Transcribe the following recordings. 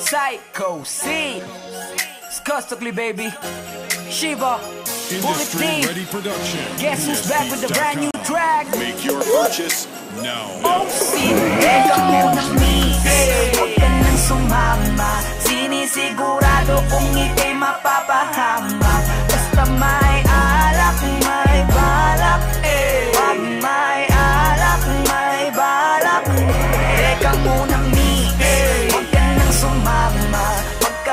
Psycho C. Skustokly, baby. Shiva. Industry. Ready Production. Guess who's back with the brand new track? Make your purchase now. Oh, Teka muna, miss. Huwag ka nang sumama. Sinisigurado kung ika'y mapapahama.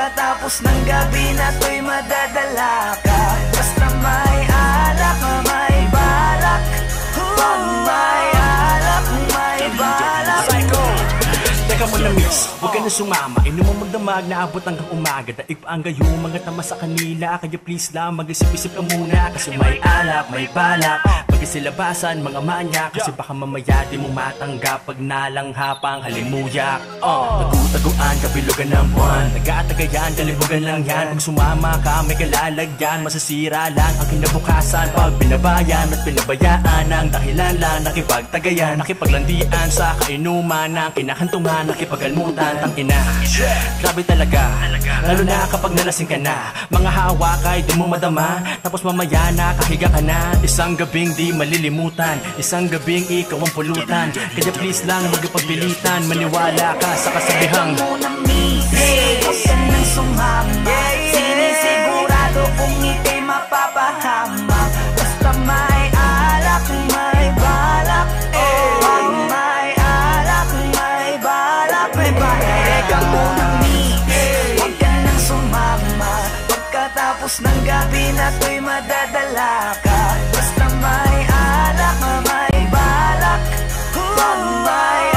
Pagkatapos ng gabi na to'y madadala ka. Basta may alak, may balak. Wag may alak, may balak. Psycho! Teka mo na miss, huwag ka na sumama. Inom mo magdamag na abot hanggang umaga. Daig pa ang gayo, mga tama sa kanila. Kaya please lang, mag-isip-isip ka muna. Kasi may alak, may balak. Pag isilabasan, mga manya Kasi baka mamaya di mo matanggap Pag nalanghapang halimuyak Oh, nagutaguan, kabilugan ng buwan. Nagkatagayan, kalibugan lang yan. Pag sumama ka, may kalalagyan. Masasira lang ang kinabukasan. Pag binabayan at pinabayaan Ang dahilan lang, nakipagtagayan Nakipaglandian sa kainuman Ng kinahantungan, nakipagalmutan Tangina, grabe talaga. Lalo na kapag nalasing ka na. Mga hawak ay di mo madama. Tapos mamaya nakahiga ka na. Isang gabing di malilimutan. Isang gabing ikaw ang pulutan. Kaya please lang magpagbilitan Maniwala ka sa kasabihang Huwag ka nang sumama Pagkatapos ng gabi na to'y madadala ka. Basta may alak, may balak. Wag may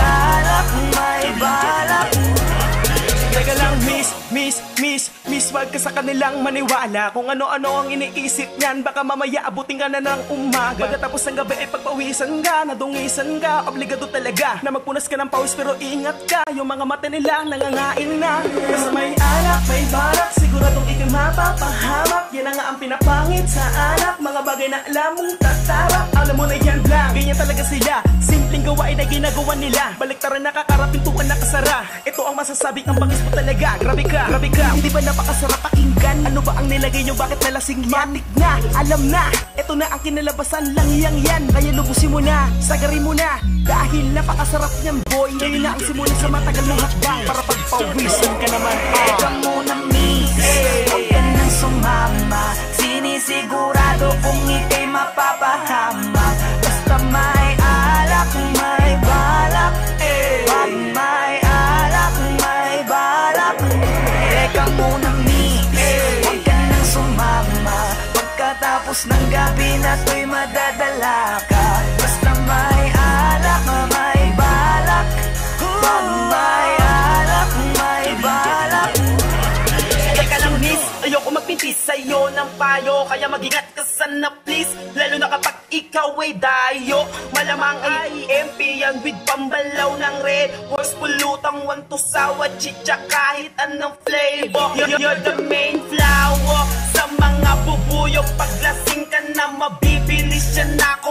miss Wag ka sa kanilang maniwala. Kung ano-ano ang iniisip niyan Baka mamaya abutin ka na ng umaga. Pagkatapos ng gabi ay pagpawisan ka Nadungisan ka, obligado talaga Na magpunas ka ng pawis pero ingat ka. Yung mga mata nila nangangain na. Kasi may alak, may balak Siguradong ikay mapapahamak. Yan na nga ang pinapangit sa alak. Mga bagay na alam mong tatarap Alam mo na yan lang, ganyan talaga sila. Simpleng gawain na ginagawa nila. Baliktaran nakakarapintuan nakasara. Ito ang masasabi ang bangis mo talaga. Grabe ka, grabe ka. Hindi ba napakasarap pakinggan? Ano ba ang nilagay nyo? Bakit nalasing yan? Matik na, alam na Ito na ang kinalabasan lang yang yan Kaya lubusin mo na, sagarin mo na Dahil napakasarap niyan boy Ngayon na ang simula sa matagal mong hakbang Para pagpawisan ka naman ah. muna miss Huwag ka nang sumama Sinisigurado kung Pagkatapos ng gabi na to'y madadala ka. Basta may alak, may balak. Wag may alak, may balak. Teka lang miss, ayoko magpintis sa'yo ng payo. Kaya mag-ingat ka sana please. Lalo na kapag ikaw ay dayo. Malamang ay EMP yan with pambalaw ng red Horse. Pulutang want to sawa chicha kahit anong flavor. You're, you're the main flower. Sa mga bubuyog Paglasing ka na mabibilis siya na ako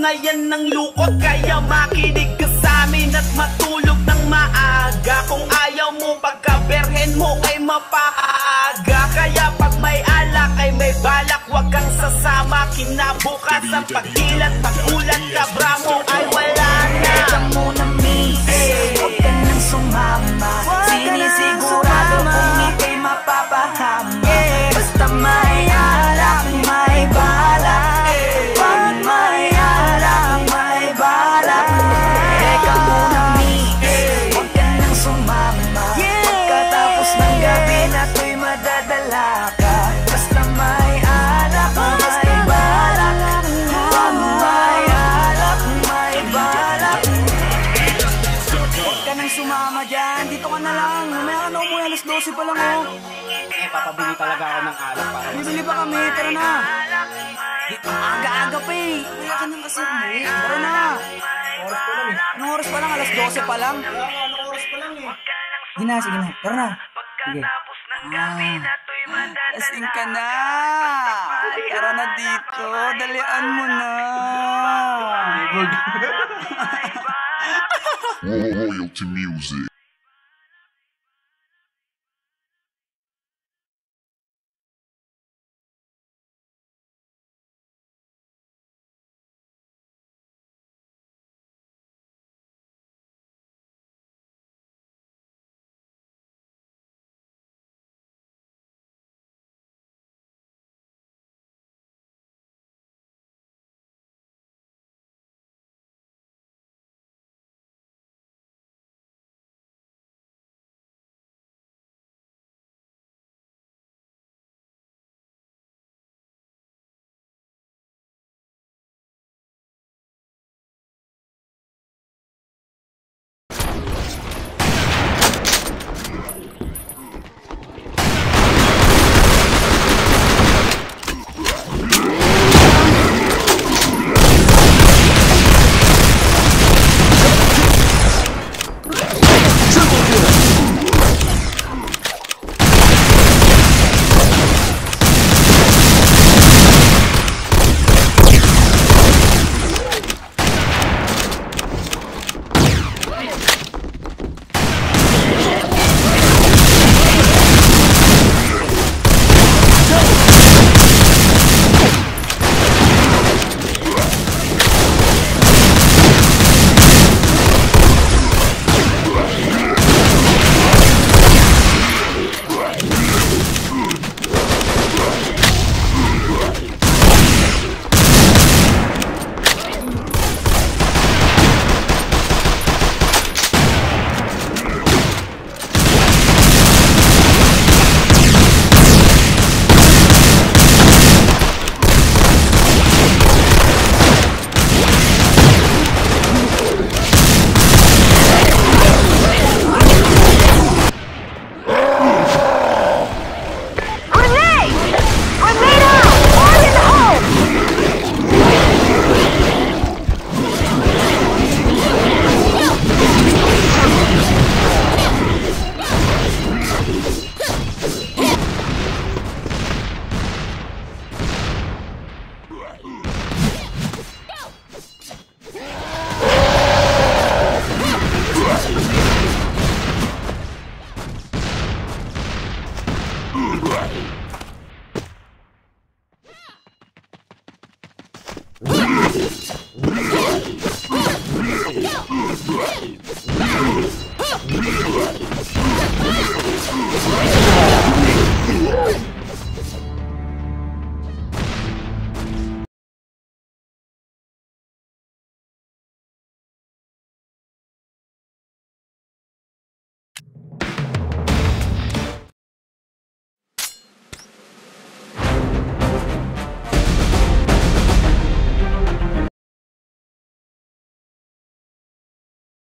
puno na yan ng lukot Kaya makinig ka sa amin at matulog ng maaga. Kung ayaw mo pagkaberhen mo ay mapaaga. Kaya pag may alak ay may balak Huwag kang sasama. Kinabukas ang madadala ka Basta may alak, may balak Pag may alak, may balak Huwag ka nang sumama dyan. Dito ka na lang. Mamaya ka na umuwi. Alas 12 pa lang oh. Eh, papabili talaga ako ng alak para Bibili pa kami. Tara na. Aga-aga pa eh. Kaya ka nang kasi umuwi. Tara na. oras ko lang eh. Anong oras pa lang? Alas 12 pa lang. Anong oras pa lang eh. Sige na, sige na. Tara na. Sige. Ah, lasing ka na. Tara na dito. Dalian mo na. Royalty music. Huh!